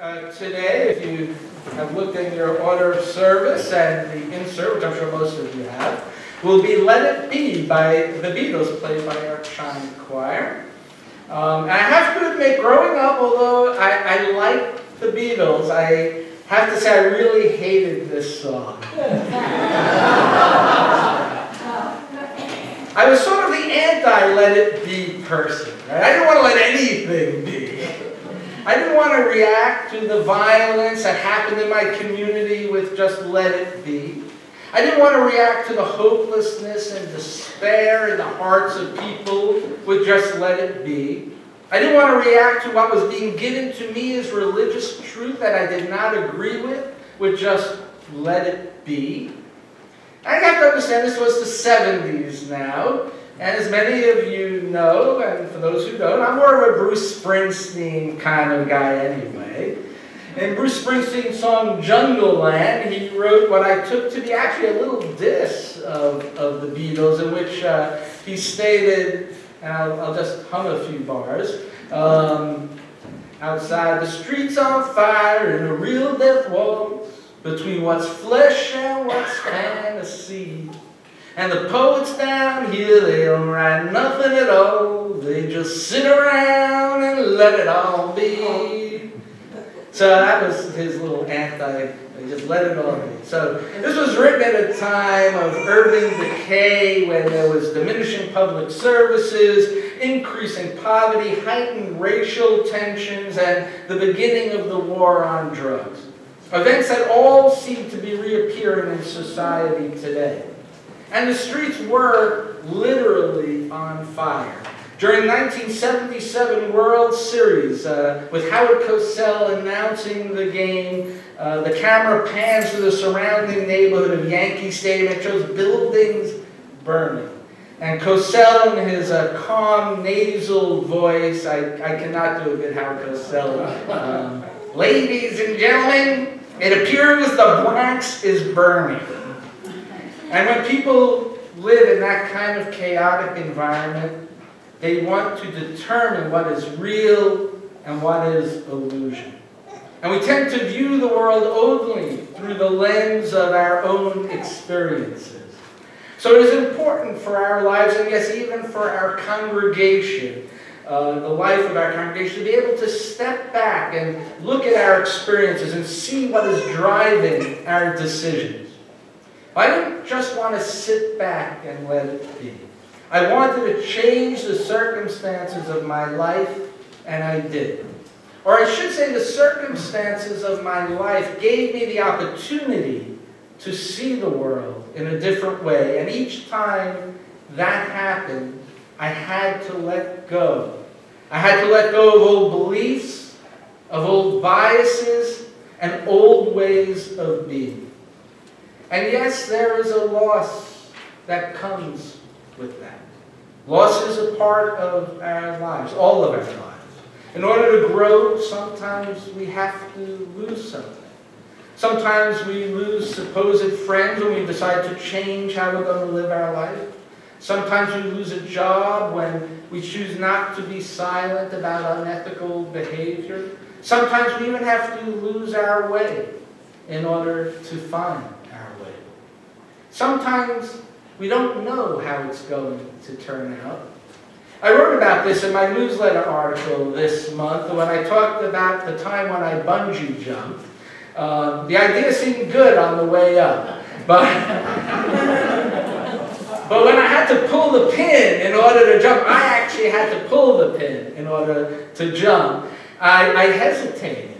uh, today, if you have looked in your order of service and the insert, which I'm sure most of you have, will be Let It Be by the Beatles, played by our chime choir. Um, and I have to admit, growing up, although I, I liked the Beatles, I have to say I really hated this song. I was sort of the anti-let it be person. Right? I didn't want to let anything be. I didn't want to react to the violence that happened in my community with just let it be. I didn't want to react to the hopelessness and despair in the hearts of people with just let it be. I didn't want to react to what was being given to me as religious truth that I did not agree with, with just let it be. I have to understand this was the 70s now, as many of you know, and for those who don't, I'm more of a Bruce Springsteen kind of guy anyway. In Bruce Springsteen's song Jungleland, he wrote what I took to be actually a little diss of, of the Beatles, in which uh, he stated, and I'll, I'll, just hum a few bars, um, outside the streets on fire in a real death waltz, between what's flesh and what's fantasy. And the poets down here, they don't write nothing at all. They just sit around and let it all be. So that was his little anti, they just let it all be. So this was written at a time of urban decay when there was diminishing public services, increasing poverty, heightened racial tensions, and the beginning of the war on drugs. Events that all seem to be reappearing in society today. And the streets were literally on fire. During 1977 World Series, uh, with Howard Cosell announcing the game, uh, the camera pans to the surrounding neighborhood of Yankee Stadium. It shows buildings burning. And Cosell, in his uh, calm, nasal voice, I, I cannot do a good Howard Cosell. Um, Ladies and gentlemen, it appears the Bronx is burning. And when people live in that kind of chaotic environment, they want to determine what is real and what is illusion. And we tend to view the world only through the lens of our own experiences. So it is important for our lives, and yes, even for our congregation, uh, the life of our congregation, to be able to step back and look at our experiences and see what is driving our decisions. I didn't just want to sit back and let it be. I wanted to change the circumstances of my life, and I did. Or I should say, the circumstances of my life gave me the opportunity to see the world in a different way. And each time that happened, I had to let go. I had to let go of old beliefs, of old biases, and old ways of being. And yes, there is a loss that comes with that. Loss is a part of our lives, all of our lives. In order to grow, sometimes we have to lose something. Sometimes we lose supposed friends when we decide to change how we're going to live our life. Sometimes we lose a job when we choose not to be silent about unethical behavior. Sometimes we even have to lose our way in order to find. Sometimes we don't know how it's going to turn out. I wrote about this in my newsletter article this month when I talked about the time when I bungee jumped. Uh, the idea seemed good on the way up, but But when I had to pull the pin in order to jump, I actually had to pull the pin in order to jump. I, I hesitated.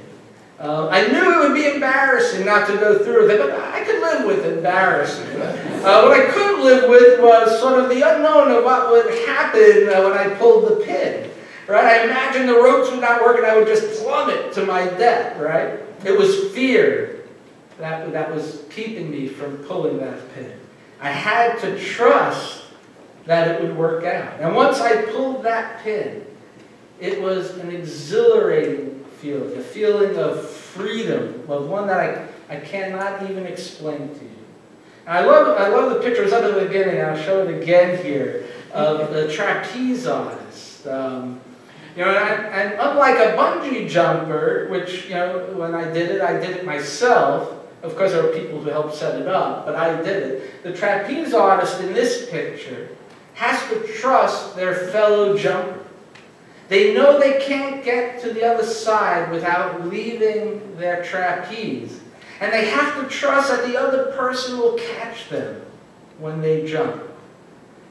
Uh, I knew it would be embarrassing not to go through with it, but I could live with embarrassment. Uh, what I couldn't live with was sort of the unknown of what would happen uh, when I pulled the pin. Right? I imagined the ropes would not work and I would just plummet to my death. Right? It was fear that, that was keeping me from pulling that pin. I had to trust that it would work out. And once I pulled that pin, it was an exhilarating a feeling of freedom, of one that I, I cannot even explain to you. And I love, I love the picture, it was up at the beginning, I'll show it again here, of the trapeze artist. Um, You know, and, and unlike a bungee jumper, which, you know, when I did it, I did it myself. Of course, there were people who helped set it up, but I did it. The trapeze artist in this picture has to trust their fellow jumper. They know they can't get to the other side without leaving their trapeze. And they have to trust that the other person will catch them when they jump.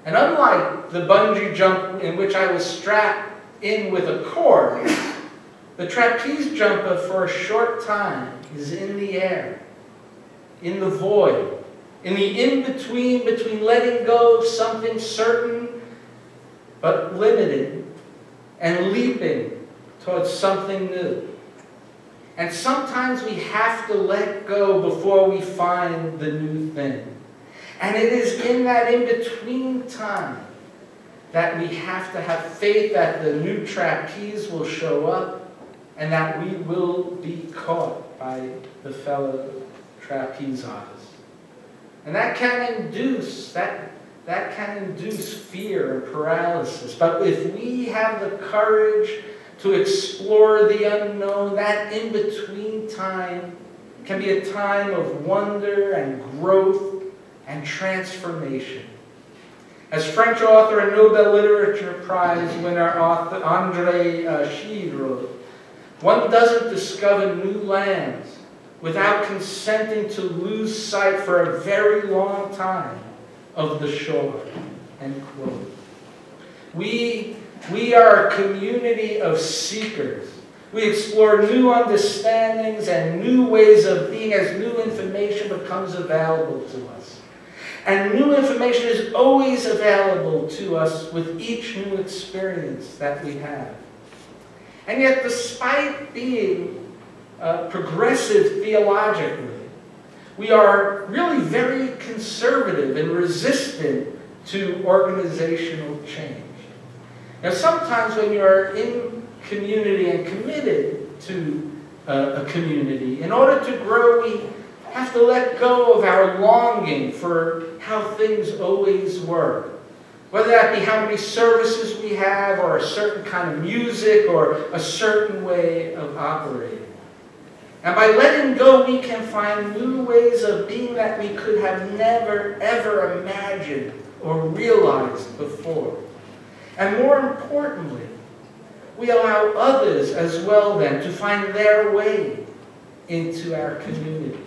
And unlike the bungee jump in which I was strapped in with a cord, the trapeze jumper for a short time is in the air, in the void, in the in-between between letting go of something certain but limited and leaping towards something new. And sometimes we have to let go before we find the new thing. And it is in that in-between time that we have to have faith that the new trapeze will show up and that we will be caught by the fellow trapeze artist. And that can induce, that, that can induce fear and paralysis. But if we have the courage to explore the unknown, that in-between time can be a time of wonder and growth and transformation. As French author and Nobel Literature Prize winner author André uh, Gide wrote, one doesn't discover new lands without consenting to lose sight for a very long time of the shore. End quote. We, we are a community of seekers. We explore new understandings and new ways of being as new information becomes available to us. And new information is always available to us with each new experience that we have. And yet, despite being uh, progressive theologically, we are really very conservative and resistant to organizational change. Now, sometimes when you're in community and committed to uh, a community, in order to grow, we have to let go of our longing for how things always were. Whether that be how many services we have, or a certain kind of music, or a certain way of operating. And by letting go, we can find new ways of being that we could have never, ever imagined or realized before. And more importantly, we allow others as well then to find their way into our community.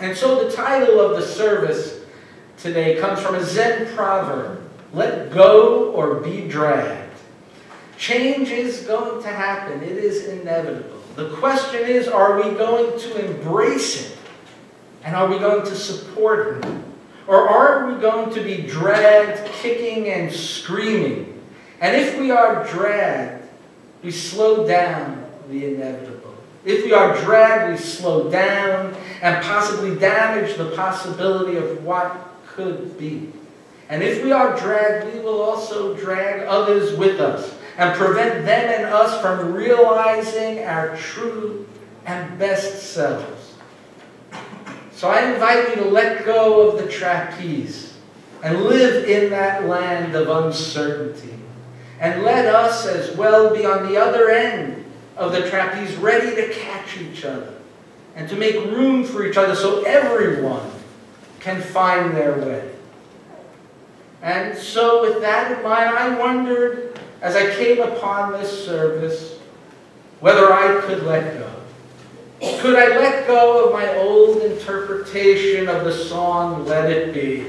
And so the title of the service today comes from a Zen proverb, let go or be dragged. Change is going to happen. It is inevitable. The question is, are we going to embrace it? And are we going to support it? Or are we going to be dragged, kicking and screaming? And if we are dragged, we slow down the inevitable. If we are dragged, we slow down and possibly damage the possibility of what could be. And if we are dragged, we will also drag others with us and prevent them and us from realizing our true and best selves. So I invite you to let go of the trapeze and live in that land of uncertainty. And let us as well be on the other end of the trapeze, ready to catch each other and to make room for each other so everyone can find their way. And so with that in mind, I wondered as I came upon this service, whether I could let go. Could I let go of my old interpretation of the song, Let It Be?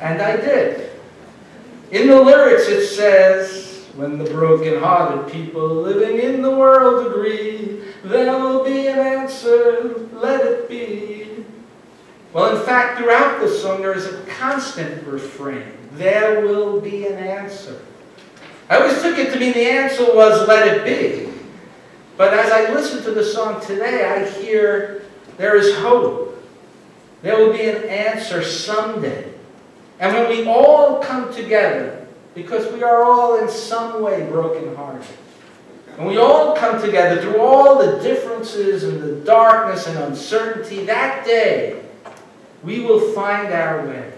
And I did. In the lyrics it says, when the broken-hearted people living in the world agree, there will be an answer, let it be. Well, in fact, throughout the song there is a constant refrain, there will be an answer. I always took it to mean the answer was let it be. But as I listen to the song today, I hear there is hope. There will be an answer someday. And when we all come together, because we are all in some way brokenhearted, and we all come together through all the differences and the darkness and uncertainty, that day we will find our way.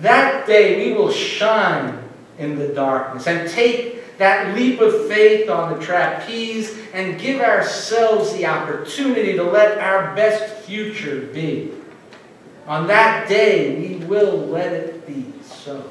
That day we will shine in the darkness and take that leap of faith on the trapeze and give ourselves the opportunity to let our best future be. On that day, we will let it be so.